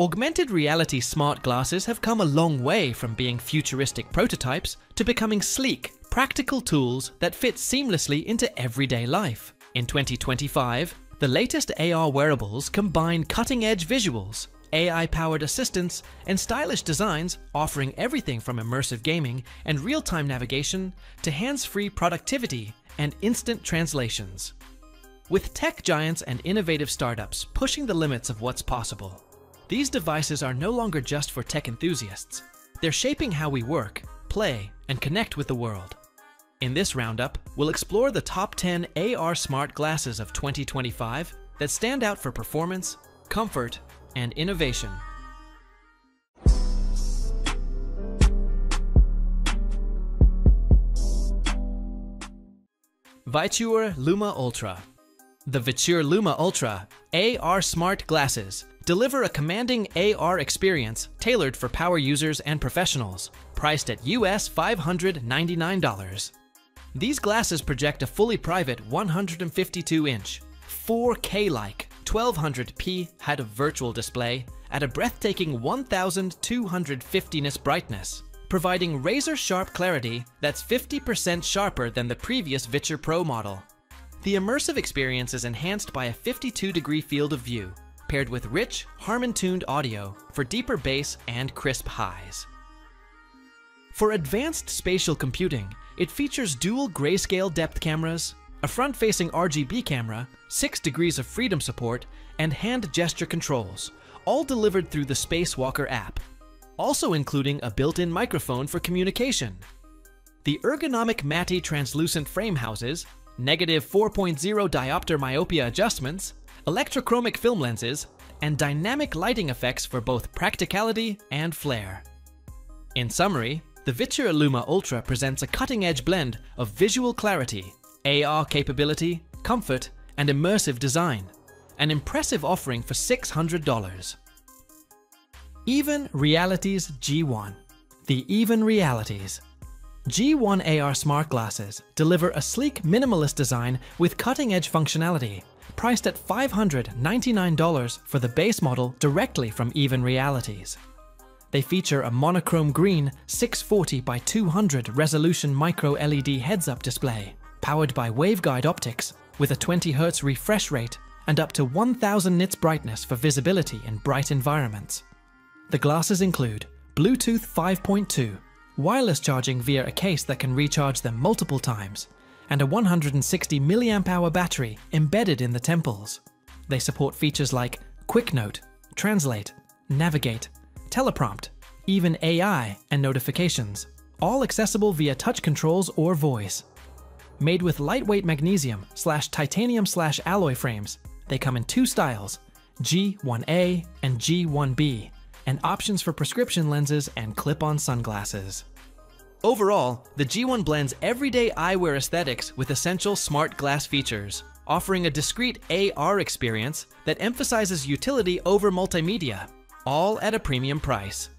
Augmented reality smart glasses have come a long way from being futuristic prototypes to becoming sleek, practical tools that fit seamlessly into everyday life. In 2025, the latest AR wearables combine cutting edge visuals, AI powered assistants, and stylish designs offering everything from immersive gaming and real time navigation to hands free productivity and instant translations. With tech giants and innovative startups pushing the limits of what's possible, these devices are no longer just for tech enthusiasts. They're shaping how we work, play, and connect with the world. In this roundup, we'll explore the top 10 AR smart glasses of 2025 that stand out for performance, comfort, and innovation. Viture Luma Ultra The Viture Luma Ultra AR smart glasses deliver a commanding AR experience tailored for power users and professionals, priced at US $599. These glasses project a fully private 152-inch, 4K-like 1200p height of virtual display at a breathtaking 1250 nits brightness, providing razor-sharp clarity that's 50% sharper than the previous Viture Pro model. The immersive experience is enhanced by a 52-degree field of view, paired with rich, Harman-tuned audio for deeper bass and crisp highs. For advanced spatial computing, it features dual grayscale depth cameras, a front-facing RGB camera, 6 degrees of freedom support, and hand gesture controls, all delivered through the Spacewalker app, also including a built-in microphone for communication. The ergonomic Mati translucent frame houses, negative 4.0 diopter myopia adjustments, electrochromic film lenses, and dynamic lighting effects for both practicality and flair. In summary, the Viture Luma Ultra presents a cutting-edge blend of visual clarity, AR capability, comfort, and immersive design, an impressive offering for $600. Even Realities G1 The Even Realities G1 AR smart glasses deliver a sleek minimalist design with cutting-edge functionality, priced at $599 for the base model directly from Even Realities. They feature a monochrome green 640 by 200 resolution micro LED heads-up display, powered by waveguide optics with a 20Hz refresh rate and up to 1000 nits brightness for visibility in bright environments. The glasses include Bluetooth 5.2, wireless charging via a case that can recharge them multiple times, and a 160 mAh battery embedded in the temples. They support features like Quick Note, Translate, Navigate, Teleprompt, even AI and notifications, all accessible via touch controls or voice. Made with lightweight magnesium slash titanium slash alloy frames, they come in two styles, G1A and G1B, and options for prescription lenses and clip-on sunglasses. Overall, the G1 blends everyday eyewear aesthetics with essential smart glass features, offering a discreet AR experience that emphasizes utility over multimedia, all at a premium price.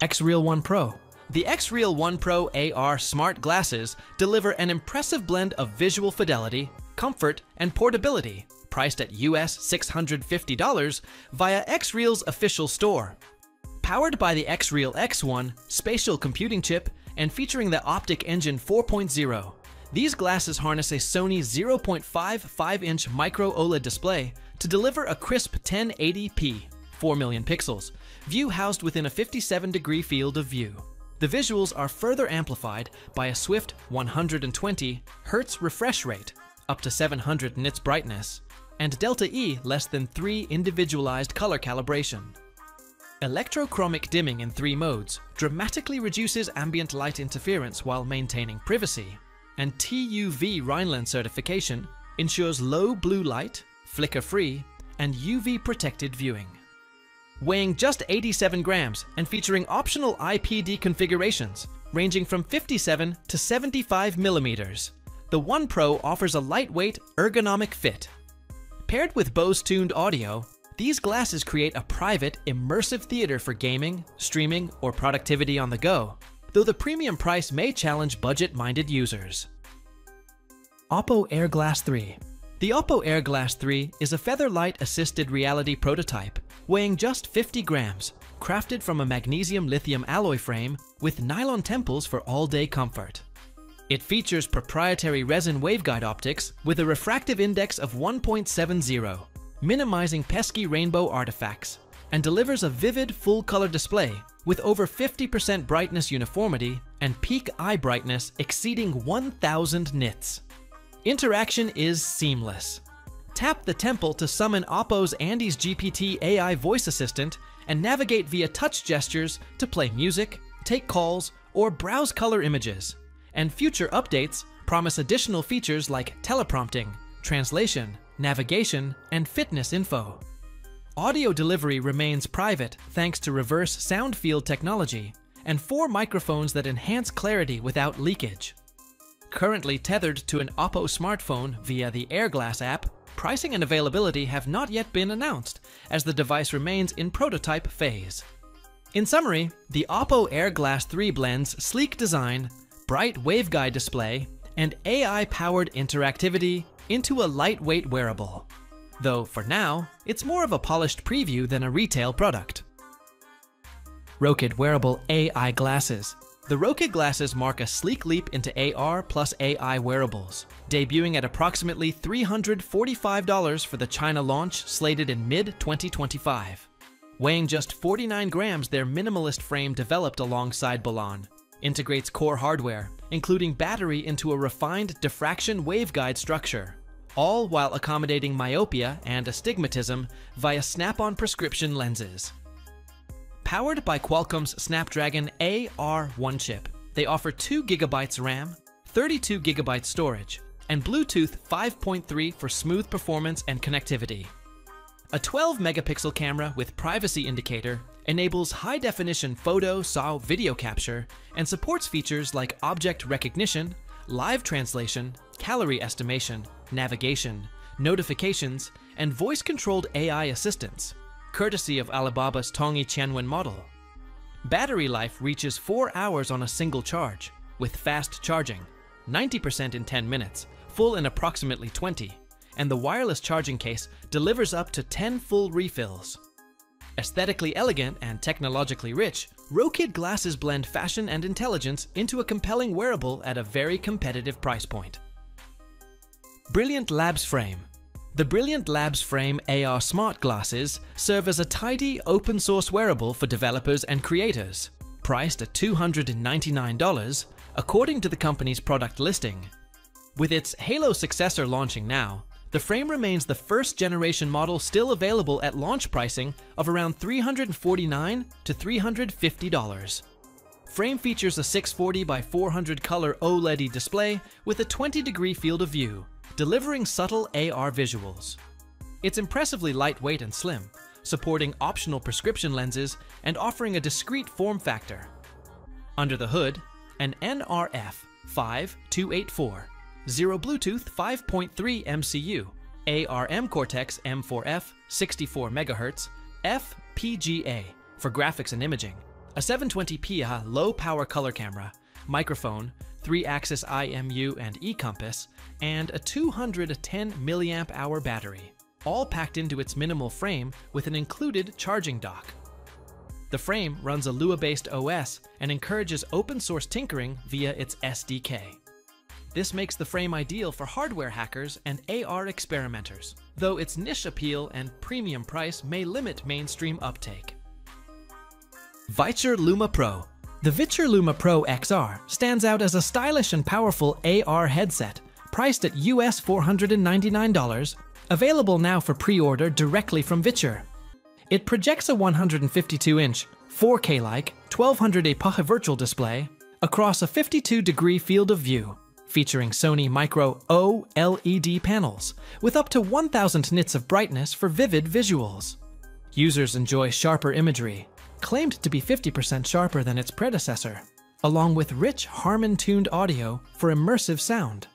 Xreal One Pro the Xreal One Pro AR smart glasses deliver an impressive blend of visual fidelity, comfort, and portability, priced at US $650 via Xreal's official store. Powered by the Xreal X1 spatial computing chip and featuring the Optic Engine 4.0, these glasses harness a Sony 0.55-inch micro OLED display to deliver a crisp 1080p, 4 million pixels, view housed within a 57 degree field of view. The visuals are further amplified by a swift 120 Hz refresh rate, up to 700 nits brightness, and delta E less than 3 individualized color calibration. Electrochromic dimming in three modes dramatically reduces ambient light interference while maintaining privacy, and TUV Rheinland certification ensures low blue light, flicker-free, and UV-protected viewing weighing just 87 grams and featuring optional IPD configurations ranging from 57 to 75 millimeters. The One Pro offers a lightweight, ergonomic fit. Paired with Bose tuned audio, these glasses create a private, immersive theater for gaming, streaming, or productivity on the go, though the premium price may challenge budget-minded users. Oppo AirGlass 3 The Oppo AirGlass 3 is a featherlight assisted reality prototype weighing just 50 grams, crafted from a magnesium lithium alloy frame with nylon temples for all-day comfort. It features proprietary resin waveguide optics with a refractive index of 1.70, minimizing pesky rainbow artifacts, and delivers a vivid full-color display with over 50% brightness uniformity and peak eye brightness exceeding 1000 nits. Interaction is seamless. Tap the temple to summon Oppo's Andes GPT AI voice assistant and navigate via touch gestures to play music, take calls, or browse color images. And future updates promise additional features like teleprompting, translation, navigation, and fitness info. Audio delivery remains private thanks to reverse sound field technology and four microphones that enhance clarity without leakage. Currently tethered to an Oppo smartphone via the AirGlass app, pricing and availability have not yet been announced, as the device remains in prototype phase. In summary, the Oppo AirGlass 3 blends sleek design, bright waveguide display, and AI-powered interactivity into a lightweight wearable. Though for now, it's more of a polished preview than a retail product. Rokid Wearable AI Glasses the Rokid glasses mark a sleek leap into AR plus AI wearables, debuting at approximately $345 for the China launch slated in mid-2025. Weighing just 49 grams, their minimalist frame developed alongside BOLON integrates core hardware, including battery into a refined diffraction waveguide structure, all while accommodating myopia and astigmatism via snap-on prescription lenses. Powered by Qualcomm's Snapdragon AR1 chip, they offer 2GB RAM, 32GB storage, and Bluetooth 5.3 for smooth performance and connectivity. A 12 megapixel camera with privacy indicator enables high definition photo, SAW, video capture, and supports features like object recognition, live translation, calorie estimation, navigation, notifications, and voice controlled AI assistance courtesy of Alibaba's Tongyi Qianwen model. Battery life reaches 4 hours on a single charge, with fast charging, 90% in 10 minutes, full in approximately 20, and the wireless charging case delivers up to 10 full refills. Aesthetically elegant and technologically rich, Rokid glasses blend fashion and intelligence into a compelling wearable at a very competitive price point. Brilliant Labs Frame the Brilliant Labs Frame AR smart glasses serve as a tidy open source wearable for developers and creators. Priced at $299, according to the company's product listing. With its Halo successor launching now, the frame remains the first generation model still available at launch pricing of around 349 to $350. Frame features a 640 by 400 color OLED display with a 20 degree field of view, delivering subtle AR visuals. It's impressively lightweight and slim, supporting optional prescription lenses and offering a discreet form factor. Under the hood, an NRF 5284, Zero Bluetooth 5.3 MCU, ARM Cortex M4F 64 MHz, FPGA for graphics and imaging, a 720p low power color camera, microphone, 3-axis IMU and e-compass, and a 210 mAh battery, all packed into its minimal frame with an included charging dock. The frame runs a Lua-based OS and encourages open source tinkering via its SDK. This makes the frame ideal for hardware hackers and AR experimenters, though its niche appeal and premium price may limit mainstream uptake. Viture Luma Pro the Viture Luma Pro XR stands out as a stylish and powerful AR headset, priced at US $499, available now for pre-order directly from Viture. It projects a 152-inch, 4K-like, 1200 epoch virtual display across a 52-degree field of view, featuring Sony Micro OLED panels with up to 1000 nits of brightness for vivid visuals. Users enjoy sharper imagery, claimed to be 50% sharper than its predecessor, along with rich Harman-tuned audio for immersive sound.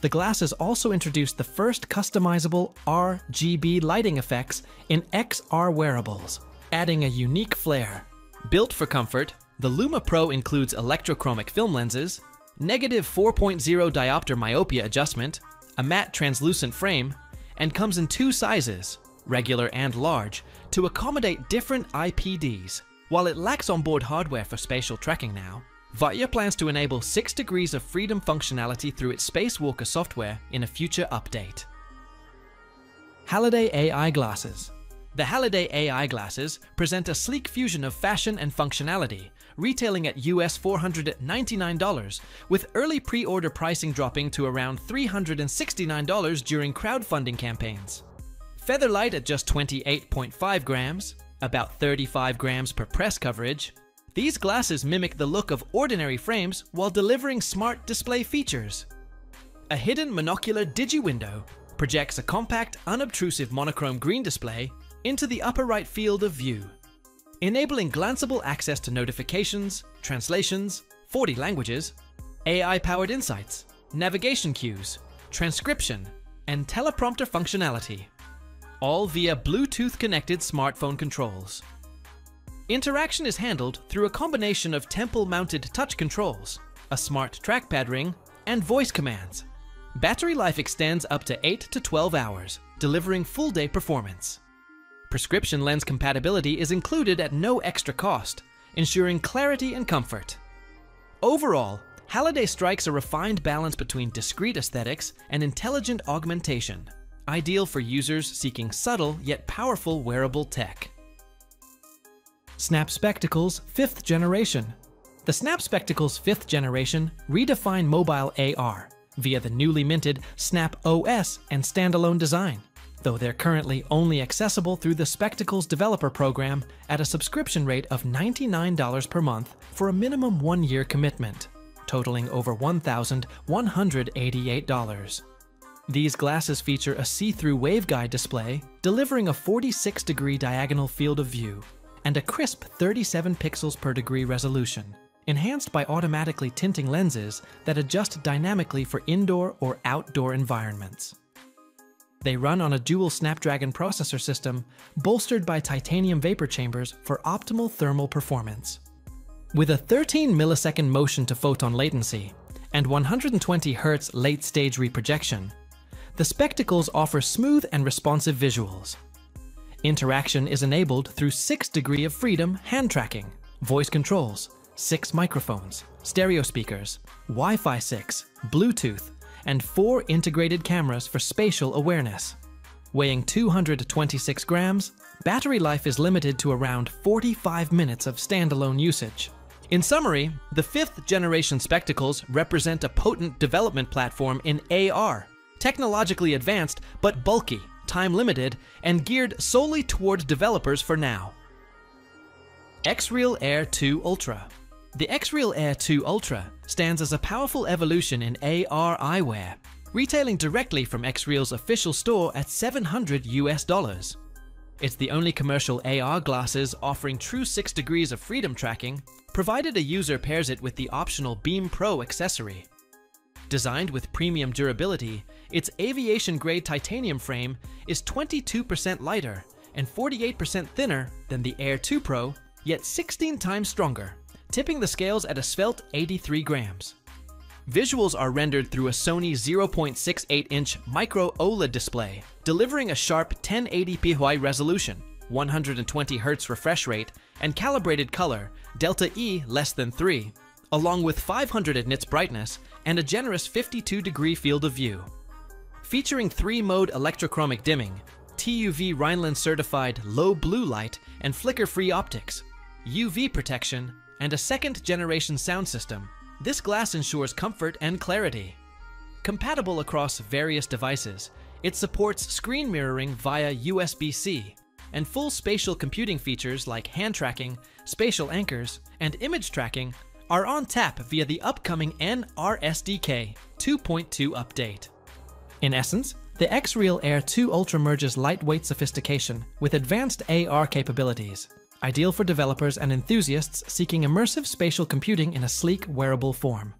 The glasses also introduced the first customizable RGB lighting effects in XR wearables, adding a unique flair. Built for comfort, the Luma Pro includes electrochromic film lenses, negative 4.0 diopter myopia adjustment, a matte translucent frame, and comes in two sizes, regular and large, to accommodate different IPDs. While it lacks onboard hardware for spatial tracking now, Viture plans to enable 6 degrees of freedom functionality through its Spacewalker software in a future update. Halliday AI Glasses The Halliday AI glasses present a sleek fusion of fashion and functionality, retailing at US $499, with early pre-order pricing dropping to around $369 during crowdfunding campaigns. Featherlight at just 28.5 grams, about 35 grams per press coverage, these glasses mimic the look of ordinary frames while delivering smart display features. A hidden monocular digi-window projects a compact, unobtrusive monochrome green display into the upper right field of view, enabling glanceable access to notifications, translations, 40 languages, AI-powered insights, navigation cues, transcription, and teleprompter functionality, all via Bluetooth-connected smartphone controls. Interaction is handled through a combination of temple-mounted touch controls, a smart trackpad ring, and voice commands. Battery life extends up to 8 to 12 hours, delivering full-day performance. Prescription lens compatibility is included at no extra cost, ensuring clarity and comfort. Overall, Halliday strikes a refined balance between discreet aesthetics and intelligent augmentation, ideal for users seeking subtle yet powerful wearable tech. Snap Spectacles 5th Generation The Snap Spectacles 5th Generation redefine mobile AR via the newly minted Snap OS and standalone design, though they're currently only accessible through the Spectacles Developer Program at a subscription rate of $99 per month for a minimum one-year commitment, totaling over $1,188. These glasses feature a see-through waveguide display, delivering a 46-degree diagonal field of view and a crisp 37 pixels per degree resolution, enhanced by automatically tinting lenses that adjust dynamically for indoor or outdoor environments. They run on a dual Snapdragon processor system bolstered by titanium vapor chambers for optimal thermal performance. With a 13 millisecond motion to photon latency and 120 Hz late stage reprojection, the spectacles offer smooth and responsive visuals, Interaction is enabled through 6 degree of freedom hand tracking, voice controls, 6 microphones, stereo speakers, Wi-Fi 6, Bluetooth, and 4 integrated cameras for spatial awareness. Weighing 226 grams, battery life is limited to around 45 minutes of standalone usage. In summary, the fifth generation spectacles represent a potent development platform in AR, technologically advanced but bulky time limited, and geared solely toward developers for now. XREAL Air 2 Ultra The XREAL Air 2 Ultra stands as a powerful evolution in AR eyewear, retailing directly from XREAL's official store at 700 US dollars. It's the only commercial AR glasses offering true 6 degrees of freedom tracking, provided a user pairs it with the optional Beam Pro accessory. Designed with premium durability, its aviation-grade titanium frame is 22% lighter and 48% thinner than the Air 2 Pro, yet 16 times stronger, tipping the scales at a svelte 83 grams. Visuals are rendered through a Sony 0.68-inch micro OLED display, delivering a sharp 1080p Hawaii resolution, 120 Hz refresh rate, and calibrated color, delta E less than 3, along with 500 nits brightness and a generous 52 degree field of view. Featuring 3-mode electrochromic dimming, TUV Rheinland certified low blue light and flicker-free optics, UV protection, and a second generation sound system, this glass ensures comfort and clarity. Compatible across various devices, it supports screen mirroring via USB-C, and full spatial computing features like hand tracking, spatial anchors, and image tracking are on tap via the upcoming NRSDK 2.2 update. In essence, the XREAL Air 2 Ultra merges lightweight sophistication with advanced AR capabilities, ideal for developers and enthusiasts seeking immersive spatial computing in a sleek, wearable form.